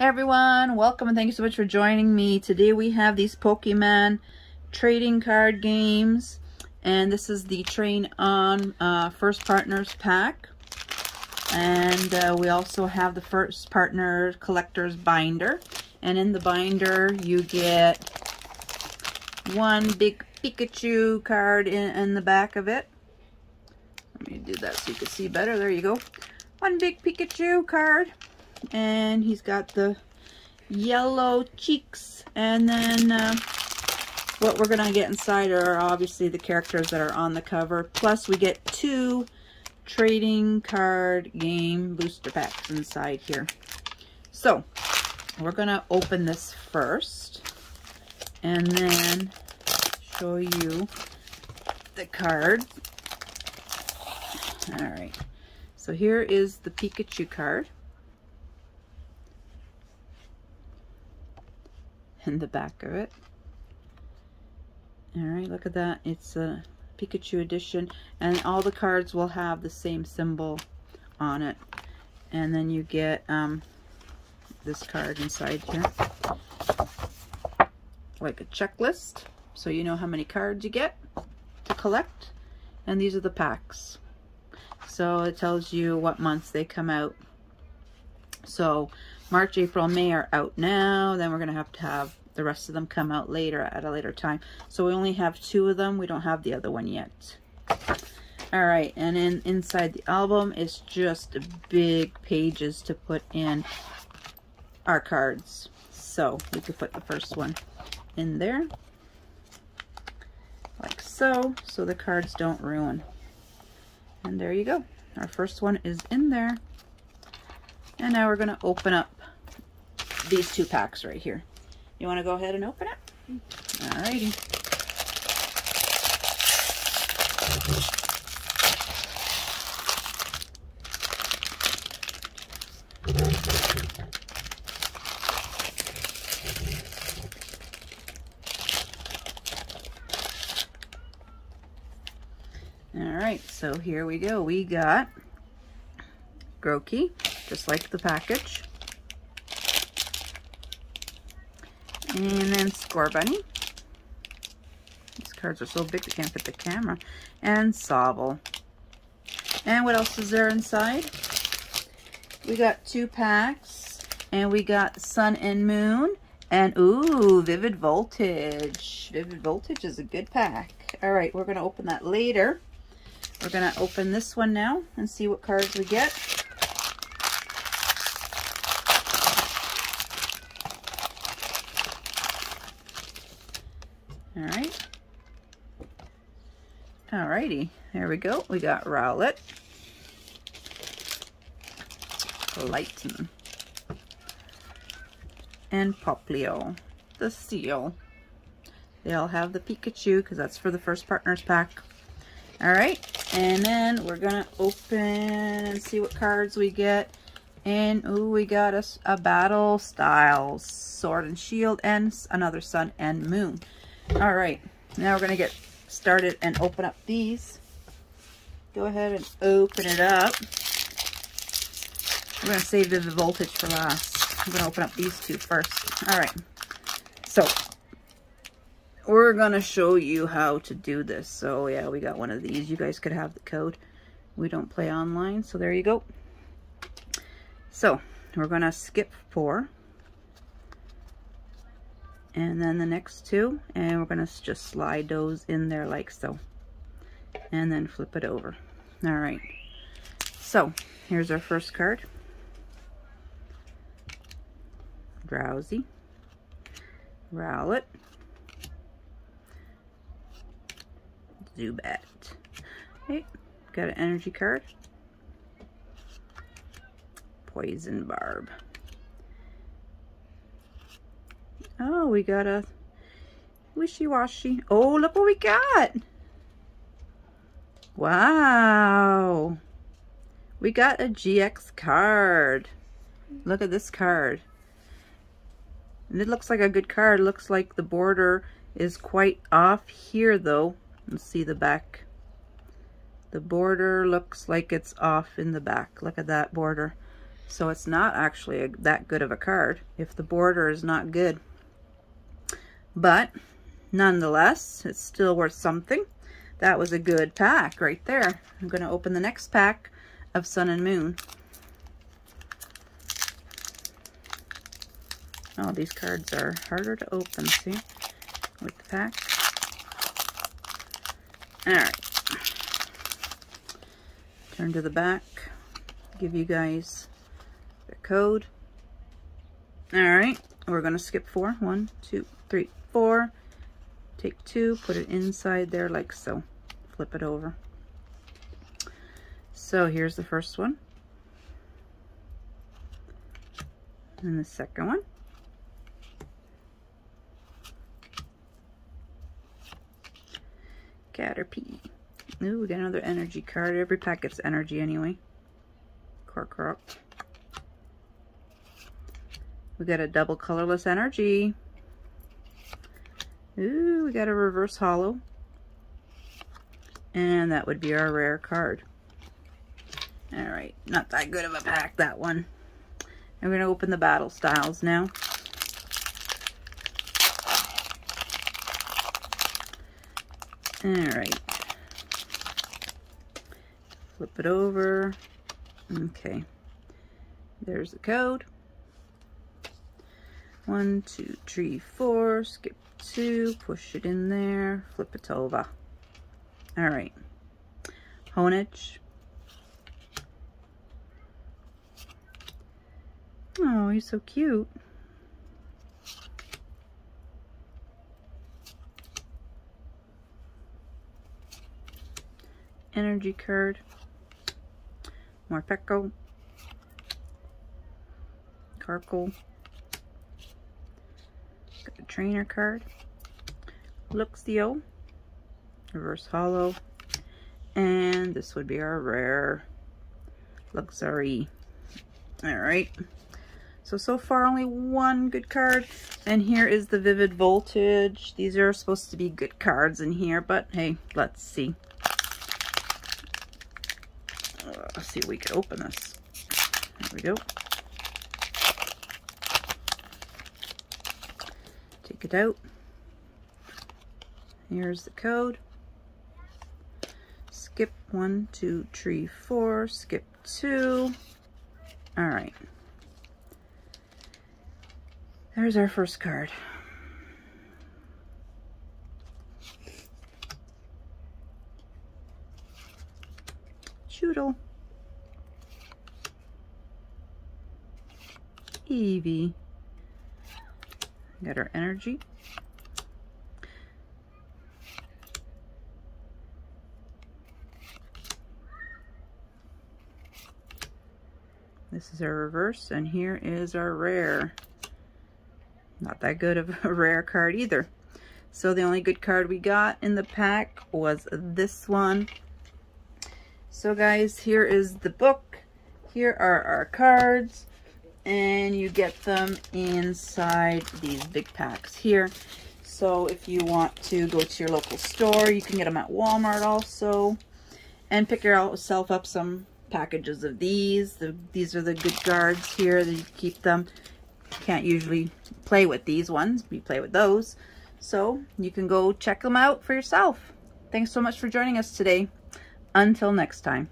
everyone, welcome and thank you so much for joining me. Today we have these Pokemon trading card games and this is the Train On uh, First Partners pack and uh, we also have the First Partner Collector's Binder and in the binder you get one big Pikachu card in, in the back of it. Let me do that so you can see better. There you go. One big Pikachu card and he's got the yellow cheeks. And then uh, what we're gonna get inside are obviously the characters that are on the cover. Plus we get two trading card game booster packs inside here. So we're gonna open this first. And then show you the card. All right. So here is the Pikachu card in the back of it. All right, look at that. It's a Pikachu edition and all the cards will have the same symbol on it. And then you get um, this card inside here. Like a checklist. So you know how many cards you get to collect. And these are the packs. So it tells you what months they come out. So March, April, May are out now. Then we're going to have to have the rest of them come out later at a later time. So we only have two of them. We don't have the other one yet. All right, and then inside the album is just big pages to put in our cards. So we could put the first one in there, like so, so the cards don't ruin. And there you go. Our first one is in there. And now we're going to open up these two packs right here. You want to go ahead and open it? Alrighty. Alright, so here we go. We got Grookey, just like the package. And then Scorbunny. These cards are so big they can't fit the camera. And Sobble. And what else is there inside? We got two packs. And we got Sun and Moon. And ooh, Vivid Voltage. Vivid Voltage is a good pack. All right, we're going to open that later. We're going to open this one now and see what cards we get. All right. All righty. there we go. We got Rowlet, Litten, and Popplio, the seal. They all have the Pikachu because that's for the first partners pack. All right, and then we're gonna open and see what cards we get. And ooh, we got a, a Battle style Sword and Shield, and another Sun and Moon. All right, now we're going to get started and open up these. Go ahead and open it up. We're to save the voltage for last. I'm to open up these two first. All right, so we're going to show you how to do this. So yeah, we got one of these. You guys could have the code. We don't play online, so there you go. So we're going to skip four and then the next two and we're going to just slide those in there like so. And then flip it over. All right. So here's our first card. Drowzee. Rowlet. Zubat okay got an energy card. Poison Barb Oh, we got a Wishiwashi. Oh, look what we got. Wow. We got a GX card. Look at this card. And it looks like a good card. It looks like the border is quite off here though. Let's see the back. The border looks like it's off in the back. Look at that border. So it's not actually a, that good of a card if the border is not good. But nonetheless, it's still worth something. That was a good pack right there. I'm going to open the next pack of Sun and Moon. Oh, these cards are harder to open, see, with the pack. All right. Turn to the back, give you guys the code. All right, we're gonna skip four. One, two, three, four. Take two, put it inside there like so. Flip it over. So here's the first one. And the second one. Caterpie. Ooh, we got another energy card. Every pack gets energy anyway. Korkorok. We got a double colorless energy. Ooh, we got a reverse holo. And that would be our rare card. Alright, not that good of a pack, that one. I'm going to open the battle styles now. Alright. Flip it over. Okay. There's the code. One, two, three, four. Skip two. Push it in there. Flip it over. All right. Honedge. Oh, he's so cute. Energy card. Morpeko. Carkol. Trainer card. Luxio. Reverse holo, And this would be our rare Luxray. Alright. So, so far only one good card. And here is the Vivid Voltage. These are supposed to be good cards in here, but hey, let's see. Uh, let's see if we can open this. There we go. Take it out. Here's the code. Skip one, two, three, four. Skip two. All right. There's our first card. Chewtle. Eevee. Got our energy. This is our reverse, and here is our rare. Not that good of a rare card either. So the only good card we got in the pack was this one. So guys, here is the book. Here are our cards and you get them inside these big packs here. So if you want to go to your local store, you can get them at Walmart also. And pick yourself up some packages of these. The, these are the good guards here that you keep them. can't usually play with these ones. We play with those. So you can go check them out for yourself. Thanks so much for joining us today. Until next time.